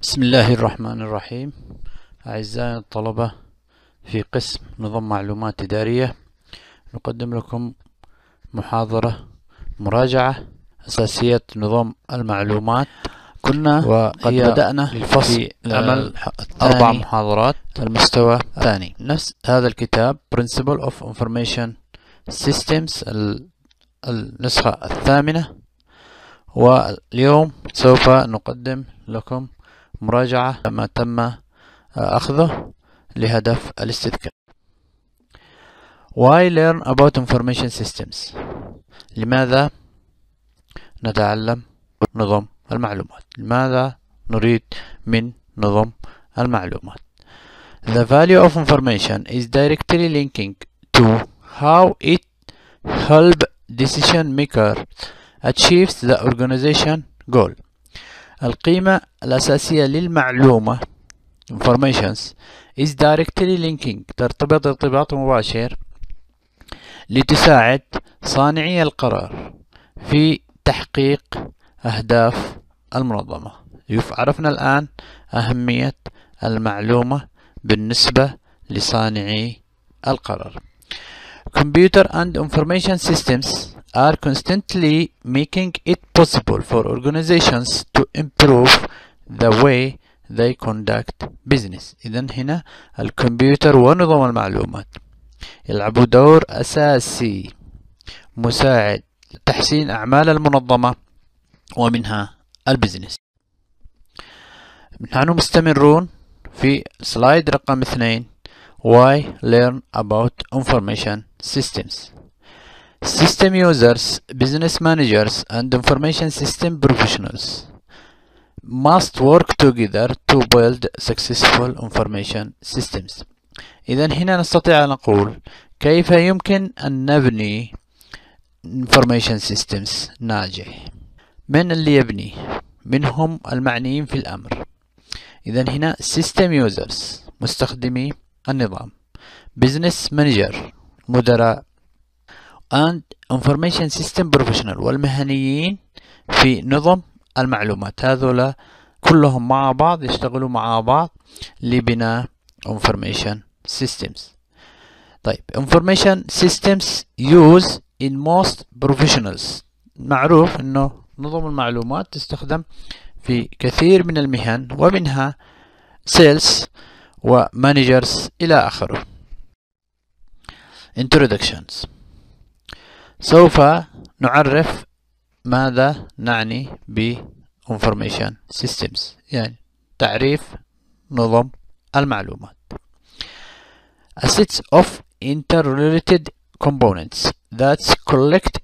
بسم الله الرحمن الرحيم أعزائي الطلبة في قسم نظم معلومات إدارية نقدم لكم محاضرة مراجعة أساسيات نظام المعلومات كنا وقد بدأنا الفصل في عمل أربع محاضرات المستوى الثاني نفس هذا الكتاب Principle of Information Systems النسخة الثامنة واليوم سوف نقدم لكم مراجعة ما تم أخذه لهدف الاستذكار Why learn about information systems لماذا نتعلم نظم المعلومات لماذا نريد من نظم المعلومات The value of information is directly linking to how it help decision maker achieves the organization goal القيمة الأساسية للمعلومة. Informations is directly linking. ترتبط ارتباط مباشر لتساعد صانعي القرار في تحقيق أهداف المنظمة. عرفنا الآن أهمية المعلومة بالنسبة لصانعي القرار. Computer and information systems are constantly making it possible for organizations to improve the way they conduct business إذا هنا الكمبيوتر ونظم المعلومات يلعبوا دور أساسي مساعد تحسين أعمال المنظمة ومنها البزنس نحن مستمرون في سلايد رقم اثنين why learn about information systems System users, business managers, and information system professionals must work together to build successful information systems. إذا هنا نستطيع أن نقول كيف يمكن أن نبني information systems ناجح من اللي يبني منهم المعنيين في الأمر إذا هنا system users مستخدمي النظام business manager مدراء and information system professional والمهنيين في نظم المعلومات. هذولا كلهم مع بعض يشتغلوا مع بعض لبناء information systems. طيب information systems use in most professionals. معروف إنه نظم المعلومات تستخدم في كثير من المهن ومنها sales ومانجرز إلى آخره. Introductions. سوف نعرف ماذا نعني ب information systems يعني تعريف نظم المعلومات a set of interrelated components that collect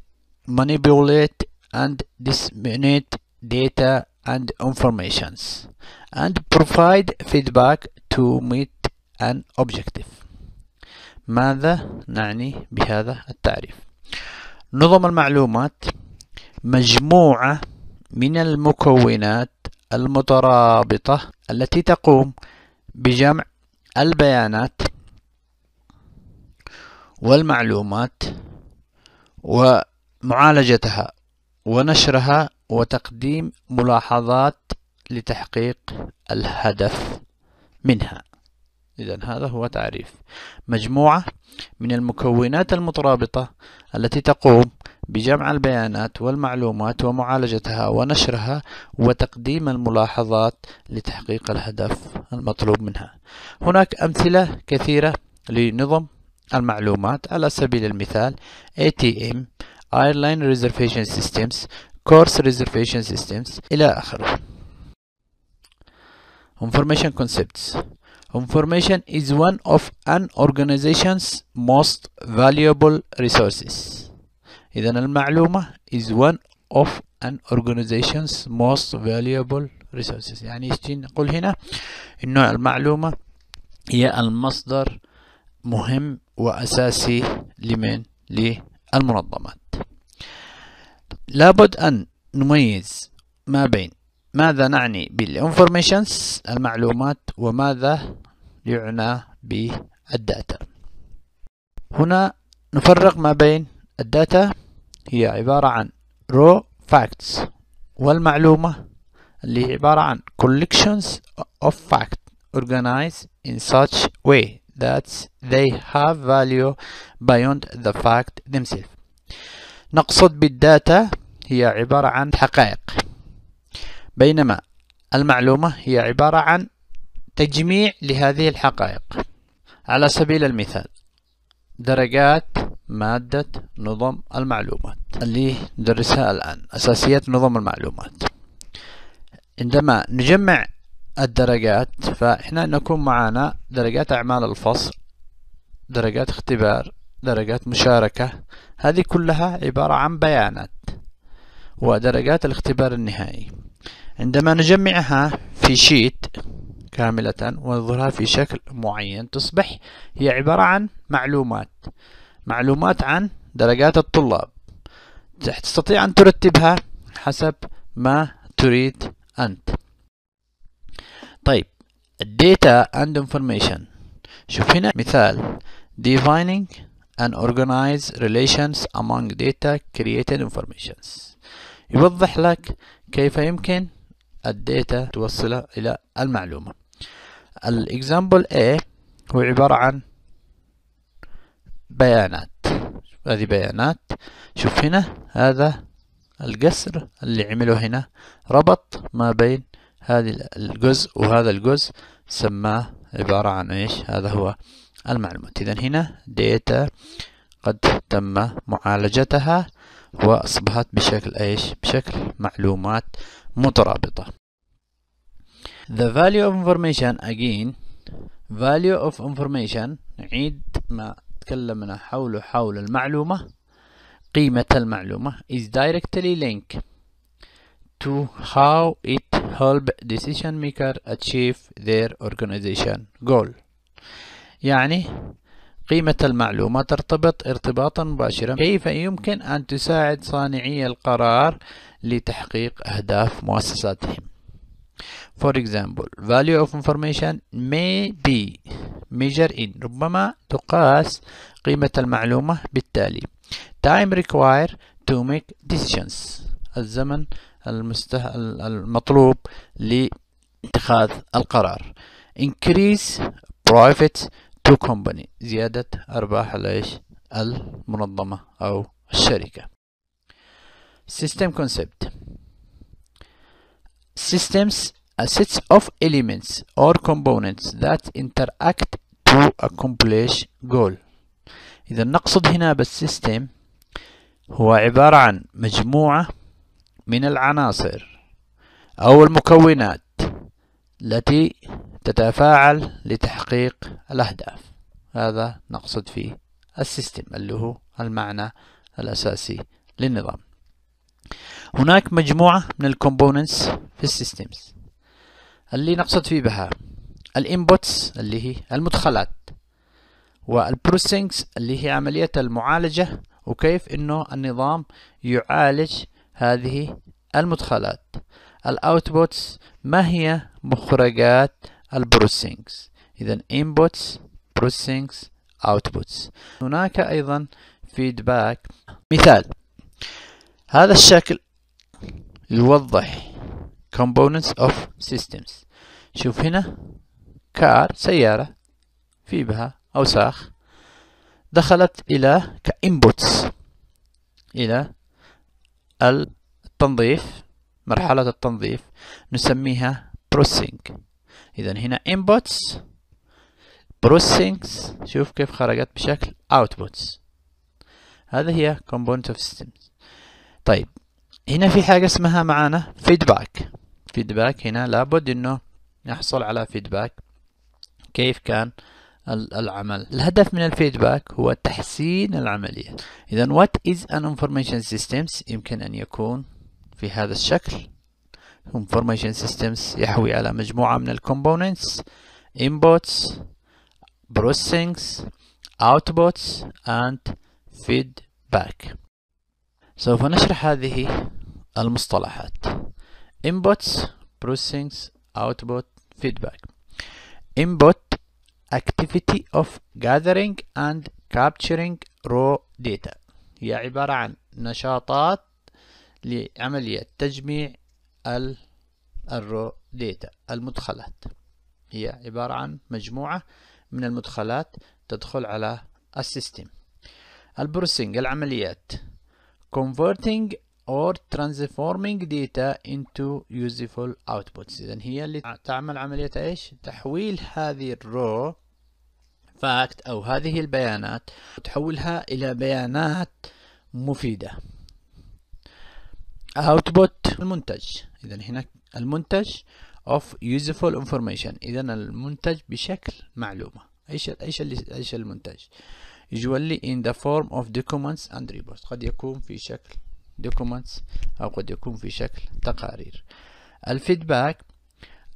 manipulate and disseminate data and informations and provide feedback to meet an objective ماذا نعني بهذا التعريف نظم المعلومات مجموعة من المكونات المترابطة التي تقوم بجمع البيانات والمعلومات ومعالجتها ونشرها وتقديم ملاحظات لتحقيق الهدف منها. إذا هذا هو تعريف. مجموعة من المكونات المترابطة التي تقوم بجمع البيانات والمعلومات ومعالجتها ونشرها وتقديم الملاحظات لتحقيق الهدف المطلوب منها. هناك أمثلة كثيرة لنظم المعلومات على سبيل المثال ATM Airline Reservation Systems Course Reservation Systems إلى آخره. Information Concepts. Information is one of an organization's most valuable resources. إذا المعلومة is one of an organization's most valuable resources. يعني إيش نقول هنا؟ إنه المعلومة هي المصدر مهم وأساسي لمن؟ للمنظمات. لابد أن نميز ما بين ماذا نعني بال informations المعلومات وماذا يعنى بال data هنا نفرق ما بين ال data هي عبارة عن raw facts والمعلومة اللي هي عبارة عن collections of fact organized in such way that they have value beyond the fact themselves. نقصد بالداتا هي عبارة عن حقائق. بينما المعلومة هي عبارة عن تجميع لهذه الحقائق. على سبيل المثال درجات مادة نظم المعلومات. اللي ندرسها الآن أساسيات نظم المعلومات. عندما نجمع الدرجات فإحنا نكون معنا درجات أعمال الفصل درجات اختبار درجات مشاركة. هذه كلها عبارة عن بيانات ودرجات الاختبار النهائي. عندما نجمعها في شيت كاملة ونظهرها في شكل معين تصبح هي عبارة عن معلومات معلومات عن درجات الطلاب. تستطيع أن ترتبها حسب ما تريد أنت. طيب data and information. شوف هنا مثال. Defining and organize relations among data created informations. يوضح لك كيف يمكن ال data توصلها إلى المعلومة. ال example A هو عبارة عن بيانات. هذه بيانات. شوف هنا هذا القصر اللي عمله هنا. ربط ما بين هذا الجزء وهذا الجزء سماه عبارة عن إيش؟ هذا هو المعلومات. اذا هنا داتا قد تم معالجتها وأصبحت بشكل إيش؟ بشكل معلومات مترابطة the value of information again value of information نعيد ما تكلمنا حوله حول المعلومة قيمة المعلومة is directly linked to how it help decision maker achieve their organization goal يعني قيمة المعلومة ترتبط ارتباطا مباشرا. كيف يمكن أن تساعد صانعي القرار لتحقيق أهداف مؤسساتهم؟ For example, value of information may be measured in. ربما تقاس قيمة المعلومة بالتالي. Time required to make decisions. الزمن المسته... المطلوب لاتخاذ القرار. Increase profits to company زيادة أرباح الإيش المنظمة أو الشركة. System concept. Systems a set of elements or components that interact to accomplish goal. إذا نقصد هنا بال system هو عبارة عن مجموعة من العناصر أو المكونات التي تتفاعل لتحقيق الأهداف. هذا نقصد فيه ال system اللي هو المعنى الأساسي للنظام. هناك مجموعة من ال components في ال systems. اللي نقصد فيه بها ال inputs اللي هي المدخلات وال processings اللي هي عملية المعالجة وكيف إنه النظام يعالج هذه المدخلات. ال outputs ما هي مخرجات ال processings اذا inputs processings outputs. هناك أيضا feedback مثال. هذا الشكل يوضح components of systems. شوف هنا. كار سيارة في بها أوساخ. دخلت إلى كإنبوتس إلى التنظيف مرحلة التنظيف. نسميها processing. إذا هنا inputs processings شوف كيف خرجت بشكل outputs. هذا هي component of systems. طيب هنا في حاجة اسمها معانا feedback. Feedback هنا لابد إنه نحصل على feedback. كيف كان العمل؟ الهدف من الفيدباك هو تحسين العملية. إذا what is an information systems يمكن أن يكون في هذا الشكل. Information systems يحوي على مجموعة من الكومبوننتس inputs processings outputs and feedback سوف نشرح هذه المصطلحات inputs processings output feedback input activity of gathering and capturing raw data هي عبارة عن نشاطات لعملية تجميع الرو ديتا المدخلات. هي عبارة عن مجموعة من المدخلات تدخل على ال system. ال processing العمليات. converting or transforming data into useful outputs. إذا هي اللي تعمل عملية إيش؟ تحويل هذه ال raw fact أو هذه البيانات تحولها إلى بيانات مفيدة. Output. المنتج. إذا هنا المنتج of useful information. إذا المنتج بشكل معلومة. إيش إيش إيش المنتج؟ usually in the form of documents and reports. قد يكون في شكل documents أو قد يكون في شكل تقارير. الفيدباك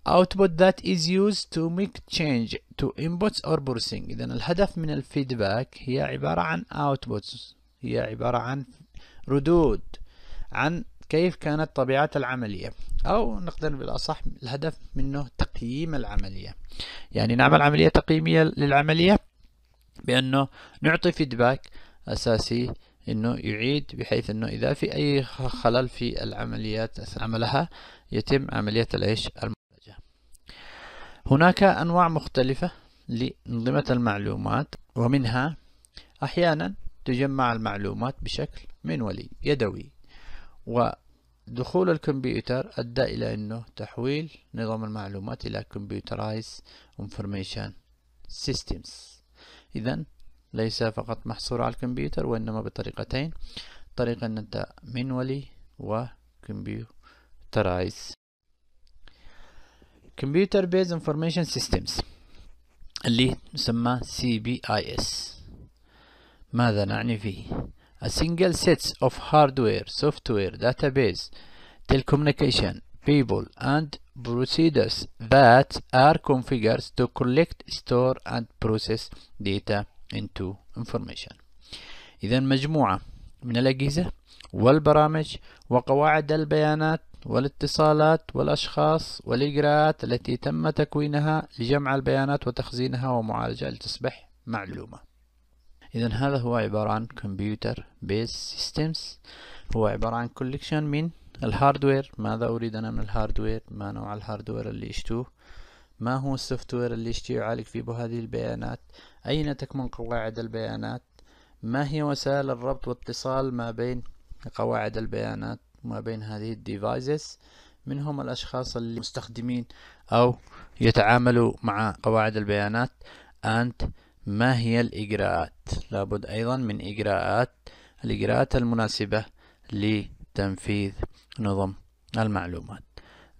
output that is used to make change to inputs or processing إذا الهدف من الفيدباك هي عبارة عن outputs. هي عبارة عن ردود عن كيف كانت طبيعة العملية؟ أو نقدر بالأصح الهدف منه تقييم العملية. يعني نعمل عملية تقييمية للعملية بأنه نعطي فيدباك أساسي إنه يعيد بحيث إنه إذا في أي خلل في العمليات عملها يتم عملية الايش المعالجة هناك أنواع مختلفة لأنظمة المعلومات ومنها أحيانا تجمع المعلومات بشكل manually يدوي. ودخول الكمبيوتر أدى إلى أنه تحويل نظام المعلومات إلى computerized information systems. اذا ليس فقط محصور على الكمبيوتر وإنما بطريقتين. طريقة أن أنت manually و computerized computer based information systems اللي تسمى CBIS ماذا نعني فيه؟ A single sets of hardware software database telecommunication people and procedures that are configured to collect store and process data into information إذا مجموعة من الأجهزة والبرامج وقواعد البيانات والاتصالات والأشخاص والإجراءات التي تم تكوينها لجمع البيانات وتخزينها ومعالجة لتصبح معلومة إذا هذا هو عبارة عن computer based systems هو عبارة عن collection من ال hardware ماذا أريد أنا من ال hardware ما نوع الهاردوير اللي اشتوه ما هو ال software اللي يشتي يعالج فيه هذه البيانات؟ أين تكمن قواعد البيانات؟ ما هي وسائل الربط واتصال ما بين قواعد البيانات؟ وما بين هذه ال devices من هم الأشخاص المستخدمين أو يتعاملوا مع قواعد البيانات؟ أنت ما هي الإجراءات؟ لابد أيضا من إجراءات الإجراءات المناسبة لتنفيذ نظم المعلومات.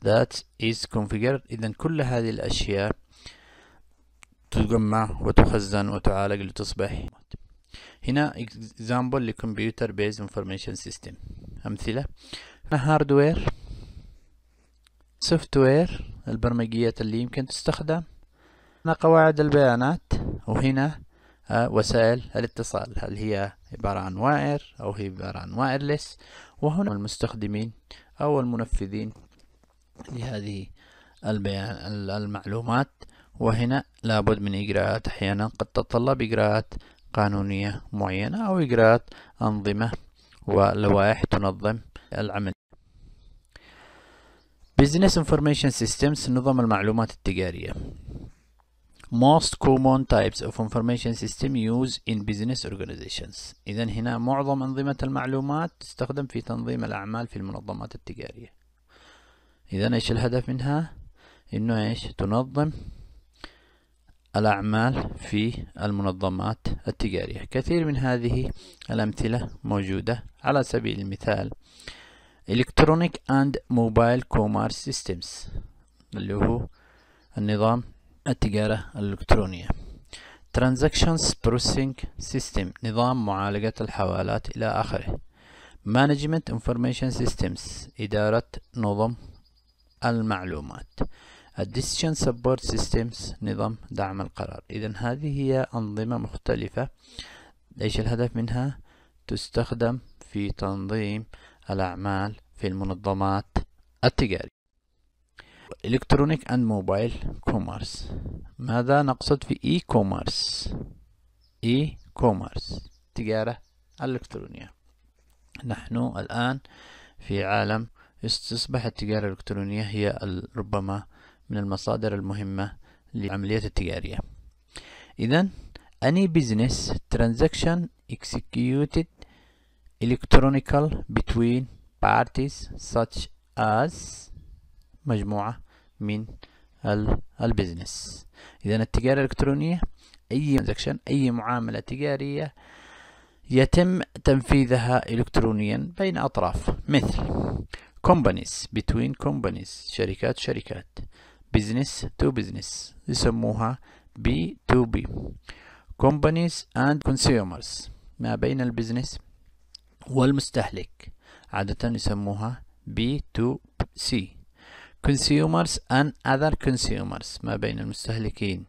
That is configured. إذا كل هذه الأشياء تجمع وتخزن وتعالج لتصبح. هنا example ل computer based information system أمثلة. hardware software البرمجيات اللي يمكن تستخدم. هنا قواعد البيانات. وهنا آه، وسائل الاتصال. هل هي عبارة عن wire أو هي عبارة عن wireless وهنا المستخدمين أو المنفذين لهذه البيان المعلومات. وهنا لابد من إجراءات. أحيانا قد تتطلب إجراءات قانونية معينة أو إجراءات أنظمة ولوائح تنظم العمل. Business Information Systems نظم المعلومات التجارية. Most common types of information system used in business organizations. إذا هنا معظم أنظمة المعلومات تستخدم في تنظيم الأعمال في المنظمات التجارية. إذا إيش الهدف منها؟ إنه إيش؟ تنظم الأعمال في المنظمات التجارية. كثير من هذه الأمثلة موجودة. على سبيل المثال Electronic and Mobile Commerce Systems اللي هو النظام التجارة الإلكترونية. Transactions Processing System نظام معالجة الحوالات إلى آخره. Management Information Systems إدارة نظم المعلومات. ال decision support systems نظام دعم القرار. إذا هذه هي أنظمة مختلفة. إيش الهدف منها؟ تستخدم في تنظيم الأعمال في المنظمات التجارية. electronic and mobile commerce ماذا نقصد في e-commerce e-commerce تجارة الإلكترونية نحن الآن في عالم تصبح التجارة الإلكترونية هي ربما من المصادر المهمة للعمليات التجارية. إذا any business transaction executed electronical between parties such as مجموعة من البزنس. إذا التجارة الإلكترونية أي transaction أي معاملة تجارية يتم تنفيذها إلكترونيا بين أطراف. مثل companies between companies شركات شركات. business to business يسموها B2B companies and consumers ما بين ال business والمستهلك عادة يسموها B2C consumers and other consumers ما بين المستهلكين.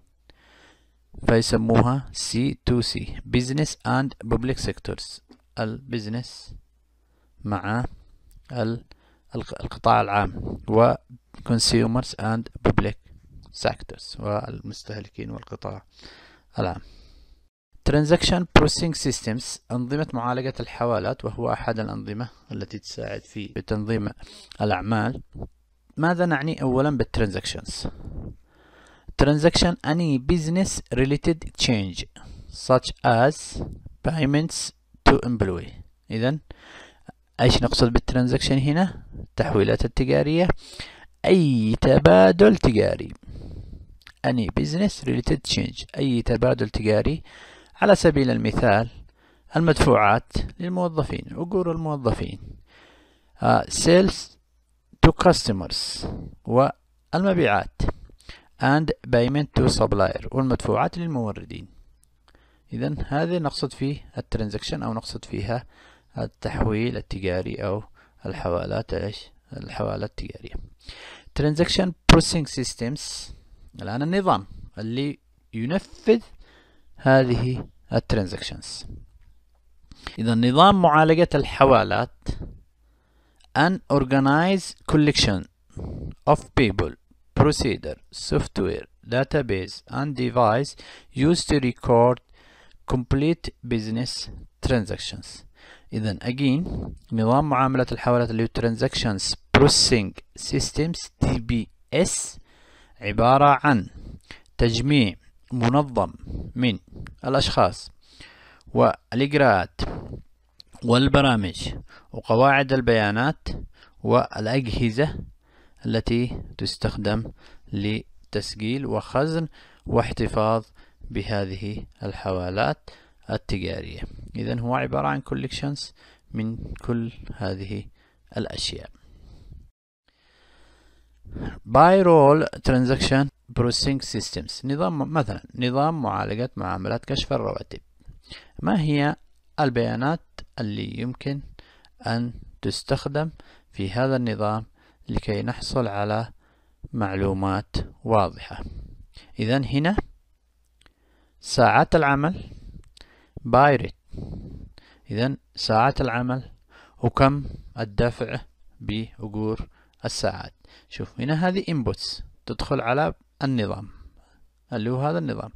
فيسموها C2C business and public sectors. ال business مع القطاع العام و consumers and public sectors والمستهلكين والقطاع العام. Transaction Processing Systems أنظمة معالجة الحوالات وهو أحد الأنظمة التي تساعد في تنظيم الأعمال. ماذا نعني أولا بالترانزاكشنز transaction any business related change such as payments to employee. إذا إيش نقصد بالترانزاكشن هنا؟ التحويلات التجارية. أي تبادل تجاري. Any business related change أي تبادل تجاري. على سبيل المثال المدفوعات للموظفين أجور الموظفين. uh, sales to customers والمبيعات and payment to supplier والمدفوعات للموردين. إذا هذه نقصد فيه ال transaction أو نقصد فيها التحويل التجاري أو الحوالات إيش؟ الحوالات التجارية. Transaction processing systems الآن النظام اللي ينفذ هذه ال transactions. إذا نظام معالجة الحوالات an organized collection of people procedure software database and device used to record complete business transactions إذا again نظام معاملة الحوالات اللي هو Transactions Processing Systems TPS عبارة عن تجميع منظم من الأشخاص والإجراءات والبرامج وقواعد البيانات والأجهزة التي تستخدم لتسجيل وخزن واحتفاظ بهذه الحوالات التجارية. إذا هو عبارة عن collections من كل هذه الأشياء. payroll transaction processing systems نظام مثلا نظام معالجة معاملات كشف الرواتب. ما هي البيانات اللي يمكن أن تستخدم في هذا النظام لكي نحصل على معلومات واضحة. إذا هنا ساعات العمل بايرت إذا ساعات العمل وكم الدفع بأجور الساعات. شوف هنا هذه inputs تدخل على النظام اللي هو هذا النظام.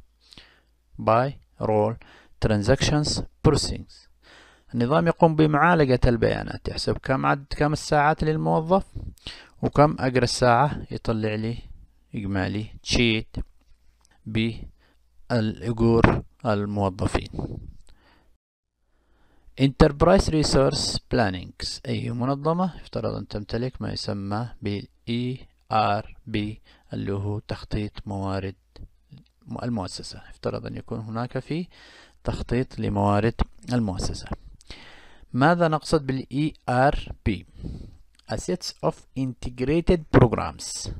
By role. Transactions processing النظام يقوم بمعالجة البيانات. يحسب كم عدد كم الساعات للموظف وكم أجر الساعة. يطلع لي إجمالي تشيت بالأجور الموظفين. Enterprise Resource Planning أي منظمة يفترض أن تمتلك ما يسمى بال ERB اللي هو تخطيط موارد المؤسسة. يفترض أن يكون هناك في تخطيط لموارد المؤسسة ماذا نقصد بال ERP Assets of Integrated Programs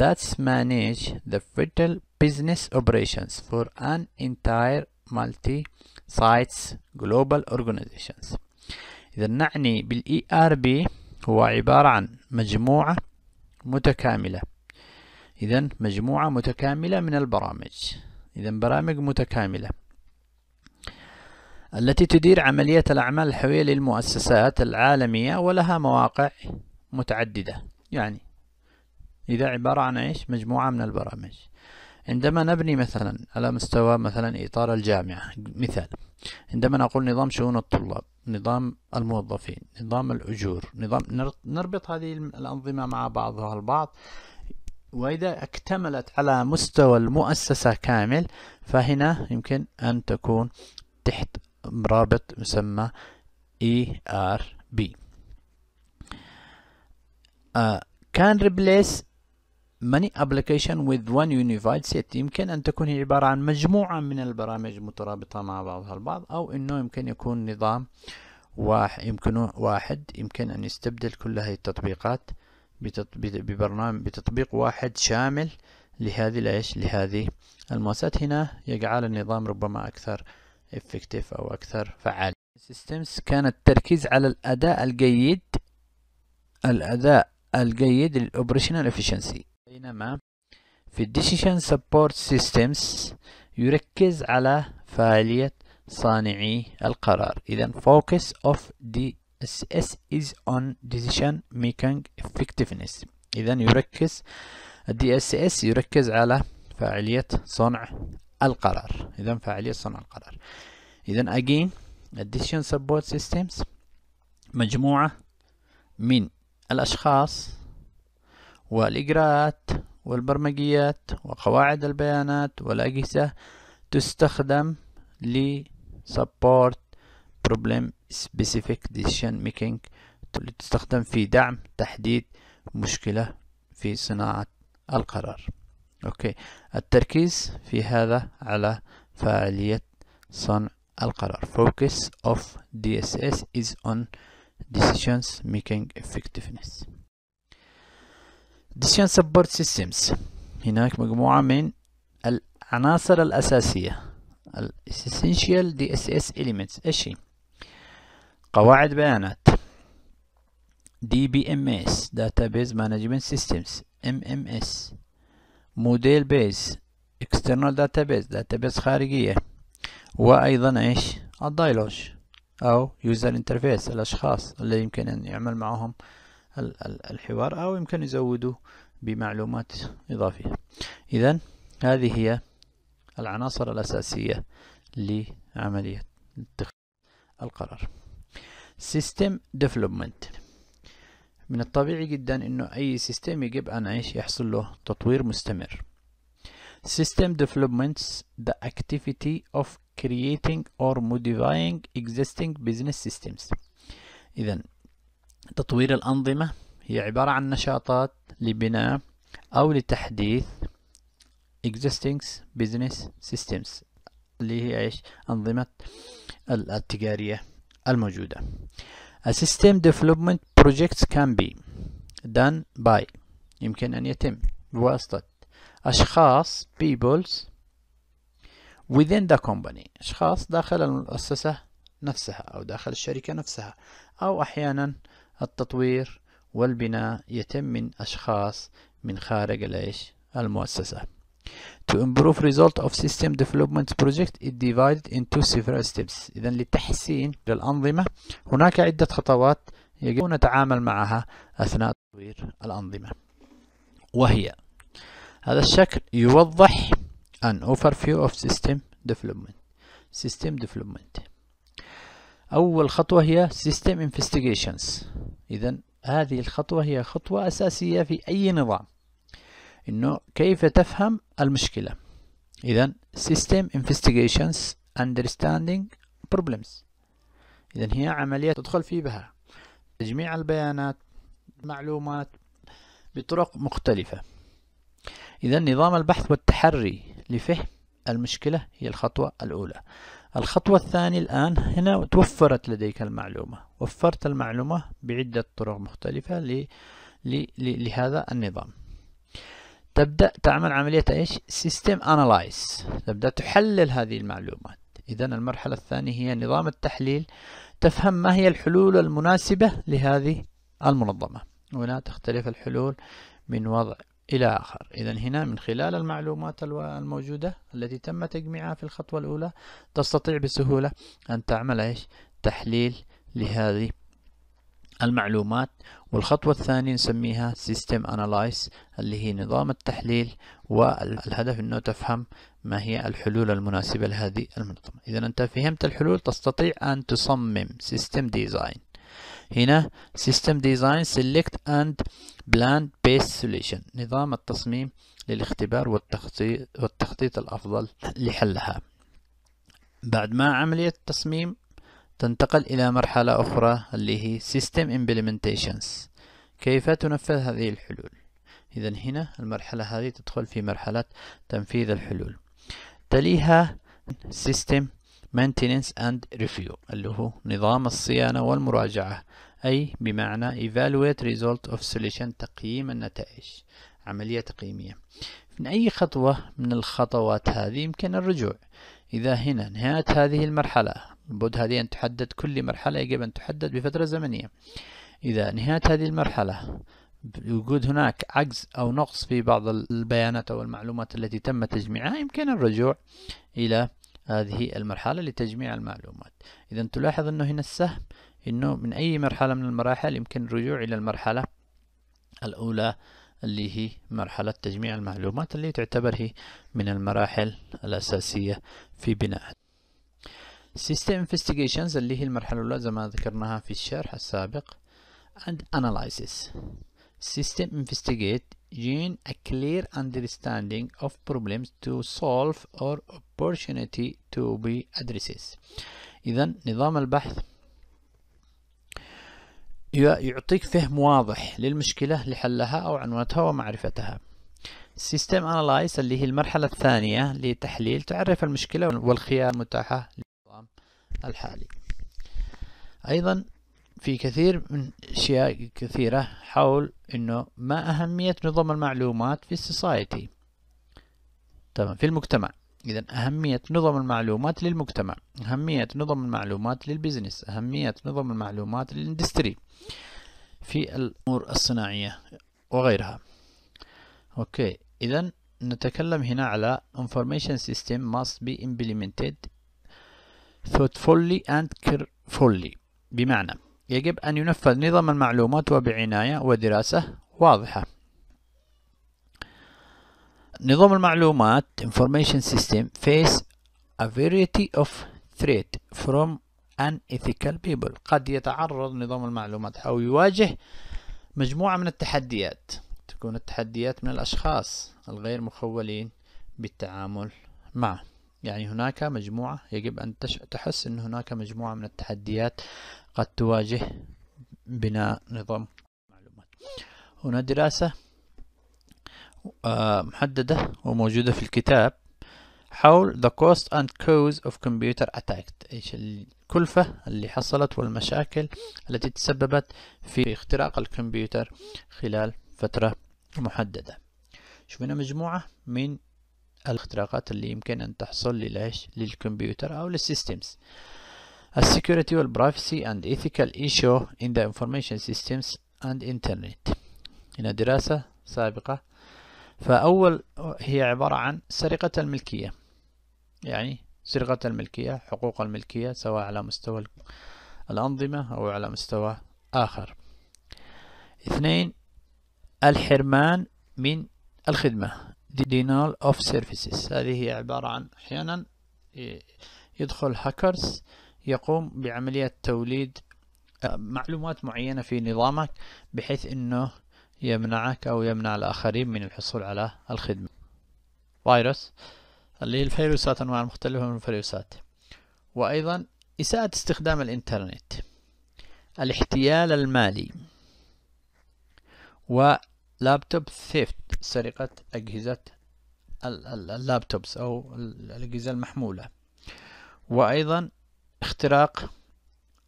that manage the vital business operations for an entire multi-sites global organizations إذا نعني بال ERP هو عبارة عن مجموعة متكاملة إذا مجموعة متكاملة من البرامج إذا برامج متكاملة التي تدير عملية الأعمال الحيوية للمؤسسات العالمية ولها مواقع متعددة. يعني إذا عبارة عن إيش؟ مجموعة من البرامج. عندما نبني مثلا على مستوى مثلا إطار الجامعة مثال عندما نقول نظام شؤون الطلاب نظام الموظفين نظام الأجور نظام نربط هذه الأنظمة مع بعضها البعض وإذا اكتملت على مستوى المؤسسة كامل فهنا يمكن أن تكون تحت رابط مسمى ERB uh, can replace many application with one unified set. يمكن أن تكون هي عبارة عن مجموعة من البرامج مترابطة مع بعضها البعض أو أنه يمكن يكون نظام واحد يمكن واحد يمكن أن يستبدل كل هذه التطبيقات ببرنامج بتطبيق واحد شامل لهذه لهذه المؤسسات. هنا يجعل النظام ربما أكثر effective أو أكثر فعال. Systems كان التركيز على الأداء الجيد الأداء الجيد للأوبريشنال efficiency. بينما في Decision Support Systems يركز على فعالية صانعي القرار. إذا focus of DSS is on decision making effectiveness. إذا يركز ال DSS يركز على فعالية صنع القرار. إذا فعالية صنع القرار. إذا again Decision Support Systems مجموعة من الأشخاص والإجراءات والبرمجيات وقواعد البيانات والأجهزة تستخدم ل support problem specific decision making تستخدم في دعم تحديد مشكلة في صناعة القرار. أوكي التركيز في هذا على فعالية صنع القرار focus of DSS is on decisions making effectiveness decision support systems هناك مجموعة من العناصر الأساسية essential DSS elements هي قواعد بيانات DBMS Database Management Systems MMS موديل بيز external database database خارجية. وأيضا إيش؟ ال dialogue أو user interface الأشخاص اللي يمكن أن يعمل معهم الحوار أو يمكن يزودوا بمعلومات إضافية. إذا هذه هي العناصر الأساسية لعملية اتخاذ القرار. System Development. من الطبيعي جدا إنه أي system يجب أن إيش يحصل له تطوير مستمر. System developments the activity of creating or modifying existing business systems. إذا تطوير الأنظمة هي عبارة عن نشاطات لبناء أو لتحديث existing business systems اللي هي إيش؟ أنظمة التجارية الموجودة. A system development projects can be done by يمكن أن يتم بواسطة أشخاص peoples within the company. أشخاص داخل المؤسسة نفسها أو داخل الشركة نفسها. أو أحيانا التطوير والبناء يتم من أشخاص من خارج المؤسسة. To improve result of system development project is divided into several steps إذا لتحسين الأنظمة هناك عدة خطوات يجب أن نتعامل معها أثناء تطوير الأنظمة وهي هذا الشكل يوضح an overview of system development system development أول خطوة هي system investigations إذا هذه الخطوة هي خطوة أساسية في أي نظام إنه كيف تفهم المشكلة. إذا system investigations understanding problems. إذا هي عملية تدخل في بها تجميع البيانات معلومات بطرق مختلفة. إذا نظام البحث والتحري لفهم المشكلة هي الخطوة الأولى. الخطوة الثانية الآن هنا توفرت لديك المعلومة. وفرت المعلومة بعدة طرق مختلفة لهذا النظام. تبدأ تعمل عملية إيش؟ system analyze تبدأ تحلل هذه المعلومات. إذا المرحلة الثانية هي نظام التحليل. تفهم ما هي الحلول المناسبة لهذه المنظمة. هنا تختلف الحلول من وضع إلى آخر. إذا هنا من خلال المعلومات الموجودة التي تم تجميعها في الخطوة الأولى تستطيع بسهولة أن تعمل إيش؟ تحليل لهذه المعلومات والخطوة الثانية نسميها System Analyze اللي هي نظام التحليل والهدف أنه تفهم ما هي الحلول المناسبة لهذه المنظمة. إذا أنت فهمت الحلول تستطيع أن تصمم System Design. هنا System Design Select and Plan Based Solution. نظام التصميم للاختبار والتخطيط, والتخطيط الأفضل لحلها. بعد ما عملية التصميم تنتقل إلى مرحلة أخرى اللي هي System Implementations. كيف تنفذ هذه الحلول؟ إذا هنا المرحلة هذه تدخل في مرحلة تنفيذ الحلول. تليها System Maintenance and Review اللي هو نظام الصيانة والمراجعة أي بمعنى Evaluate Result of Solution تقييم النتائج عملية تقييمية. من أي خطوة من الخطوات هذه؟ يمكن الرجوع. إذا هنا نهاية هذه المرحلة لابد هذه أن تحدد كل مرحلة يجب أن تحدد بفترة زمنية. إذا نهاية هذه المرحلة وجود هناك عجز أو نقص في بعض البيانات أو المعلومات التي تم تجميعها يمكن الرجوع إلى هذه المرحلة لتجميع المعلومات. إذا تلاحظ أنه هنا السهم أنه من أي مرحلة من المراحل يمكن الرجوع إلى المرحلة الأولى اللي هي مرحلة تجميع المعلومات اللي تعتبر هي من المراحل الأساسية في بناء System Investigations اللي هي المرحلة الأولى زي ما ذكرناها في الشرح السابق. And Analysis. System Investigate gain a clear understanding of problems to solve or opportunity to be addressed. إذا نظام البحث يعطيك فهم واضح للمشكلة لحلها أو عنوانتها ومعرفتها. System Analyze اللي هي المرحلة الثانية لتحليل تعرف المشكلة والخيار المتاحة الحالي. أيضا في كثير من أشياء كثيرة حول أنه ما أهمية نظم المعلومات في ال society. تمام في المجتمع. إذا أهمية نظم المعلومات للمجتمع أهمية نظم المعلومات لل business أهمية نظم المعلومات لل industry في الأمور الصناعية وغيرها. okay إذا نتكلم هنا على information system must be implemented thoughtfully and carefully. بمعنى يجب أن ينفذ نظام المعلومات وبعناية ودراسة واضحة. نظام المعلومات information system face a variety of threat from unethical people. قد يتعرض نظام المعلومات أو يواجه مجموعة من التحديات. تكون التحديات من الأشخاص الغير مخولين بالتعامل معه. يعني هناك مجموعة يجب أن تحس أن هناك مجموعة من التحديات قد تواجه بناء نظام معلومات. هنا دراسة آه، محددة وموجودة في الكتاب حول the cost and cause of computer attack. إيش الكلفة اللي حصلت والمشاكل التي تسببت في اختراق الكمبيوتر خلال فترة محددة. شوفنا مجموعة من الاختراقات اللي يمكن أن تحصل للايش؟ للكمبيوتر أو لل systems ال security وال privacy and ethical issue in the information systems and internet. هنا دراسة سابقة. فأول هي عبارة عن سرقة الملكية. يعني سرقة الملكية حقوق الملكية سواء على مستوى الأنظمة أو على مستوى آخر. اثنين الحرمان من الخدمة. Denial of services. هذه هي عبارة عن أحيانا يدخل هاكرز يقوم بعملية توليد آه، معلومات معينة في نظامك بحيث أنه يمنعك أو يمنع الآخرين من الحصول على الخدمة. فيروس اللي هي الفيروسات أنواع مختلفة من الفيروسات. وأيضا إساءة استخدام الإنترنت الاحتيال المالي ولابتوب ثيفت سرقة أجهزة اللابتوبس أو الأجهزة المحمولة. وأيضا اختراق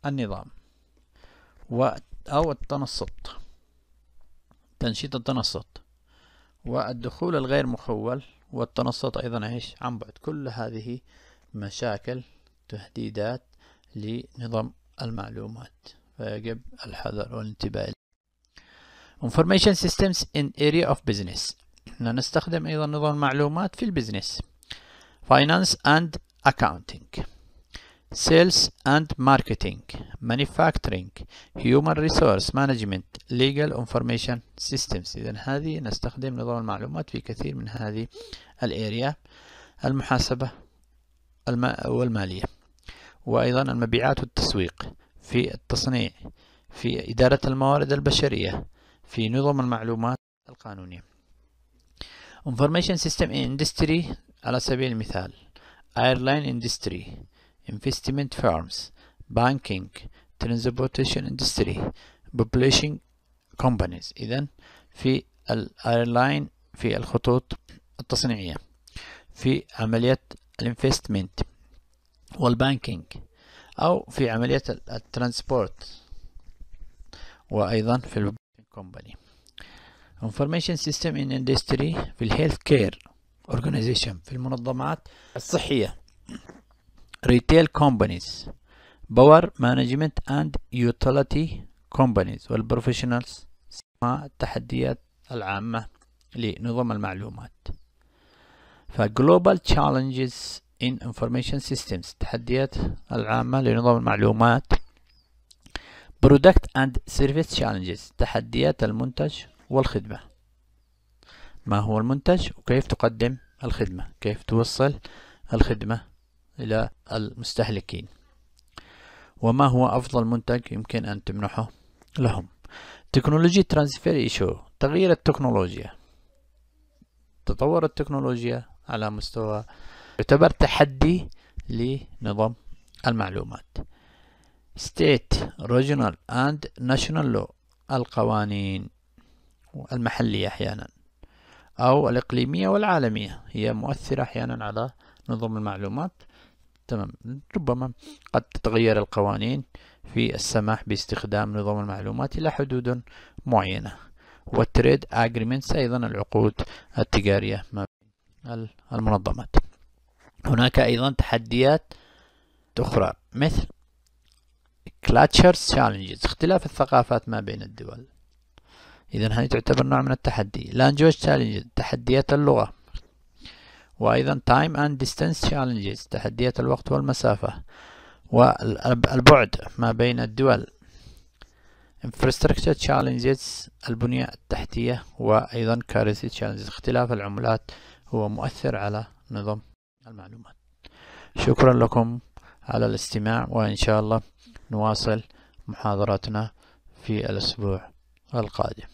النظام أو التنصت تنشيط التنصت والدخول الغير مخول والتنصت أيضا إيش؟ عن بعد كل هذه مشاكل تهديدات لنظام المعلومات. فيجب الحذر والانتباه Information Systems in Area of Business. نستخدم أيضا نظام المعلومات في البزنس. Finance and Accounting. Sales and marketing. Manufacturing. Human resource management. Legal information systems. إذا هذه نستخدم نظام المعلومات في كثير من هذه الأريا. المحاسبة والمالية. وأيضا المبيعات والتسويق. في التصنيع. في إدارة الموارد البشرية. في نظم المعلومات القانونية. Information System Industry على سبيل المثال. Airline Industry. Investment Firms. Banking. Transportation Industry. Population Companies. إذا في ال airline في الخطوط التصنيعية. في عملية ال investment وال banking. أو في عملية ال transport. وأيضا في ال company Information System in Industry في ال health care Organization في المنظمات الصحية Retail Companies Power Management and Utility Companies وال professionals التحديات العامة لنظم المعلومات ف global Challenges in Information Systems التحديات العامة لنظم المعلومات Product and Service Challenges. تحديات المنتج والخدمة. ما هو المنتج؟ وكيف تقدم الخدمة؟ كيف توصل الخدمة إلى المستهلكين؟ وما هو أفضل منتج يمكن أن تمنحه لهم؟ technology transfer issue تغيير التكنولوجيا. تطور التكنولوجيا على مستوى يعتبر تحدي لنظام المعلومات. State regional and national law القوانين المحلية أحيانا أو الإقليمية والعالمية. هي مؤثرة أحيانا على نظم المعلومات. تمام. ربما قد تتغير القوانين في السماح باستخدام نظام المعلومات إلى حدود معينة. وال trade agreements أيضا العقود التجارية ما بين المنظمات. هناك أيضا تحديات أخرى مثل cultures challenges اختلاف الثقافات ما بين الدول. إذا هذه تعتبر نوع من التحدي. Language challenges. تحديات اللغة. وأيضا time and distance challenges. تحديات الوقت والمسافة. والبعد ما بين الدول. Infrastructure challenges. البنية التحتية. وأيضا currency challenges. اختلاف العملات هو مؤثر على نظم المعلومات. شكرا لكم على الاستماع وإن شاء الله نواصل محاضراتنا في الأسبوع القادم.